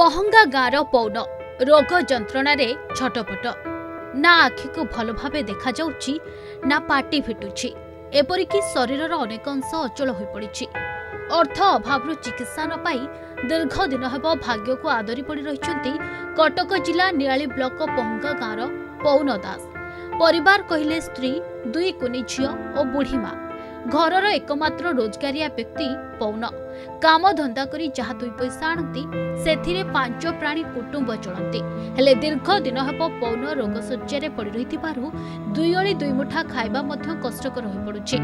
ପହଙ୍ଗା ଗାଁର ପୌନ। ରୋଗ ଯନ୍ତ୍ରଣାରେ ଛଟପଟ। ନା ଆଖିକୁ ଭଲ ଭାବେ ଦେଖାଯାଉଛି ନା ପାଟି ଫିଟୁଛି। ଏପରିକି ଶରୀରର ଅନେକ ଅଂଶ ଅଚଳ ହୋଇପଡ଼ିଛି। ଅର୍ଥ ଅଭାବରୁ ଚିକିତ୍ସା ନ ପାଇ ଦୀର୍ଘ ଦିନ ହେବ ଭାଗ୍ୟକୁ ଆଦରି ପଡ଼ି ରହିଛନ୍ତି କଟକ ଜିଲ୍ଲା ନିଆଳି ବ୍ଲକ ପହଙ୍ଗା ଗାଁର ପୌନ ଦାସ। ପରିବାର କହିଲେ ସ୍ତ୍ରୀ ଦୁଇ କୁନି ଝିଅ ଓ ବୁଢ଼ୀ ମା। ଘରର ଏକମାତ୍ର ରୋଜଗାରିଆ ବ୍ୟକ୍ତି ପୌନ। କାମଧନ୍ଦା କରି ଯାହା ଦୁଇ ପଇସା ଆଣନ୍ତି ସେଥିରେ ପାଞ୍ଚ ପ୍ରାଣୀ କୁଟୁମ୍ବ ଚଳନ୍ତି। ହେଲେ ଦୀର୍ଘ ଦିନ ହେବ ପୌନ ରୋଗ ଶଯ୍ୟାରେ ପଡ଼ି ରହିଥିବାରୁ ଦୁଇ ଓଳି ଦୁଇ ମୁଠା ଖାଇବା ମଧ୍ୟ କଷ୍ଟକର ହୋଇପଡୁଛି।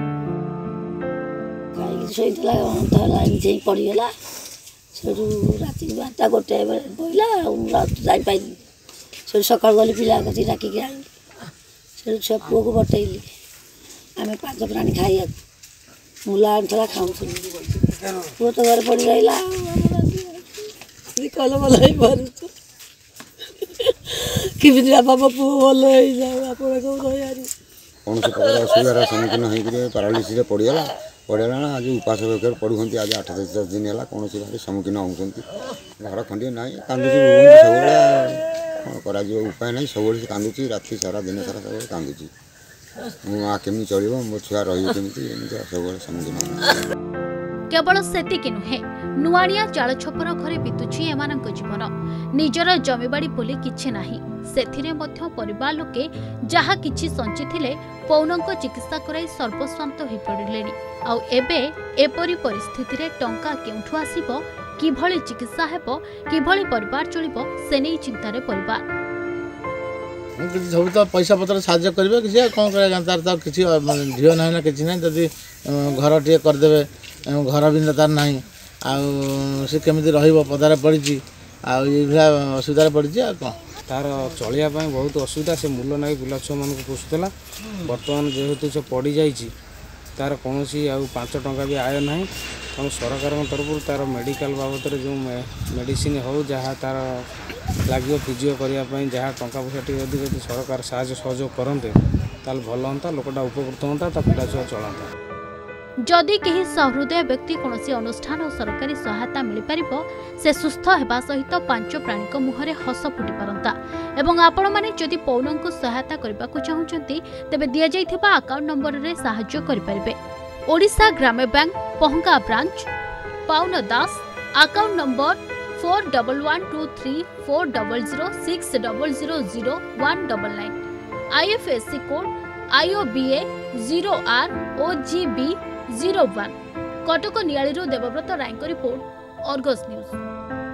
ସେଠୁ ରାତି ବାରଟା ଗୋଟେ ବେଳେ ପଡ଼ିଲା ଆଉ ମୁଁ ରାତି ଯାଇପାରିଲି ସେଠୁ ସକାଳୁ ଗଲି ପିଲା କତିକି ଡାକିକି ଆଣିଲି। ସେଠୁ ଛୁଆ ପୁଅକୁ ବଟେଇଲି ଆମେ ପାଞ୍ଚ ପ୍ରାଣୀ ଖାଇବାକୁ। ମୂଲା ଆଣିଥିଲା ଖାଉଥିଲୁ ପୁଅ ତ ଘରେ ପଡ଼ି ରହିଲା ଆଉ ଆମର କଲ ଭଲ ହେଇପାରୁଛୁ କେମିତି ବାପା ମୋ ପୁଅ ଭଲ ହେଇଯାଉ ଆପଣ କେଉଁ ରହିବାରୁ କୌଣସି ପ୍ରକାର ଅସୁବିଧାର ସମ୍ମୁଖୀନ ହୋଇକରି ପାରାଲିସିସ୍ରେ ପଡ଼ିଗଲା। ପଡ଼ିଗଲା ନା ଆଜି ଉପାସ ବେକରେ ପଡ଼ୁଛନ୍ତି ଆଜି ଆଠ ଦଶ ଦିନ ହେଲା କୌଣସି ଭାବେ ସମ୍ମୁଖୀନ ହେଉଛନ୍ତି। ଘର ଖଣ୍ଡିଏ ନାହିଁ କାନ୍ଦୁଛି ବୁଲୁଛି ସବୁବେଳେ। କ'ଣ କରାଯିବ ଉପାୟ ନାହିଁ ସବୁବେଳେ ସେ କାନ୍ଦୁଛି ରାତି ସାରା ଦିନ ସାରା ସବୁବେଳେ କାନ୍ଦୁଛି। ମୋ ମା କେମିତି ଚଳିବ ମୋ ଛୁଆ ରହିବ କେମିତି ଏମିତି ସବୁବେଳେ ସମ୍ମୁଖୀନ ହେଉଛି କେବଳ ସେତିକି ନୁହେଁ ନୂଆଣିଆ ଚାଳଛପର ଘରେ ବିତୁଛି ଏମାନଙ୍କ ଜୀବନ। ନିଜର ଜମିବାଡ଼ି ବୋଲି କିଛି ନାହିଁ। ସେଥିରେ ମଧ୍ୟ ପରିବାର ଲୋକେ ଯାହା କିଛି ସଞ୍ଚିଥିଲେ ପୌନଙ୍କ ଚିକିତ୍ସା କରାଇ ସର୍ବସ୍ୱାନ୍ତ ହୋଇପଡ଼ିଲେଣି। ଆଉ ଏବେ ଏପରି ପରିସ୍ଥିତିରେ ଟଙ୍କା କେଉଁଠୁ ଆସିବ କିଭଳି ଚିକିତ୍ସା ହେବ କିଭଳି ପରିବାର ଚଳିବ ସେ ନେଇ ଚିନ୍ତାରେ ପରିବାର। ସବୁ ତ ପଇସା ପତ୍ର ସାହାଯ୍ୟ କରିବେ କିଛି କ'ଣ କରିବା ତାର ତ କିଛି ଝିଅ ନାହିଁ ନା କିଛି ନାହିଁ ଯଦି ଘର ଟିକେ କରିଦେବେ। ଘର ବି ତାର ନାହିଁ। ଆଉ ସେ କେମିତି ରହିବ ପଦାରେ ପଡ଼ିଛି ଆଉ ଏଇଭଳିଆ ଅସୁବିଧାରେ ପଡ଼ିଛି ଆଉ କ'ଣ? ତାର ଚଳିବା ପାଇଁ ବହୁତ ଅସୁବିଧା ସେ ମୂଲ ନାଗି ପିଲା ଛୁଆମାନଙ୍କୁ ପୋଷୁଥିଲା। ବର୍ତ୍ତମାନ ଯେହେତୁ ସେ ପଡ଼ିଯାଇଛି ତାର କୌଣସି ଆଉ ପାଞ୍ଚ ଟଙ୍କା ବି ଆୟ ନାହିଁ। ତେଣୁ ସରକାରଙ୍କ ତରଫରୁ ତାର ମେଡ଼ିକାଲ ବାବଦରେ ଯେଉଁ ମେଡ଼ିସିନ ହେଉ ଯାହା ତାର ଲାଗିବ ଫିଜିଓ କରିବା ପାଇଁ ଯାହା ଟଙ୍କା ପଇସା ଟିକେ ଯଦି ଯଦି ସରକାର ସାହାଯ୍ୟ ସହଯୋଗ କରନ୍ତେ ତାହେଲେ ଭଲ ହୁଅନ୍ତା ଲୋକଟା ଉପକୃତ ହୁଅନ୍ତା ତା ପିଲା ଛୁଆ ଚଳନ୍ତା। ଯଦି କେହି ସହୃଦୟ ବ୍ୟକ୍ତି କୌଣସି ଅନୁଷ୍ଠାନ ଓ ସରକାରୀ ସହାୟତା ମିଳିପାରିବ ସେ ସୁସ୍ଥ ହେବା ସହିତ ପାଞ୍ଚ ପ୍ରାଣୀଙ୍କ ମୁହଁରେ ହସ ଫୁଟିପାରନ୍ତା ଏବଂ ଆପଣମାନେ ଯଦି ପୌନଙ୍କୁ ସହାୟତା କରିବାକୁ ଚାହୁଁଛନ୍ତି ତେବେ ଦିଆଯାଇଥିବା ଆକାଉଣ୍ଟ ନମ୍ବରରେ ସାହାଯ୍ୟ କରିପାରିବେ। Odisha Gramya bank Pahanga branch Paun Das account number four double one two three four double zero six double zero zero one double nine IFSC code IOBA zero R O G B zero one Cuttack ନିଆଳିରୁ Debabrata ରାୟଙ୍କ report Argus news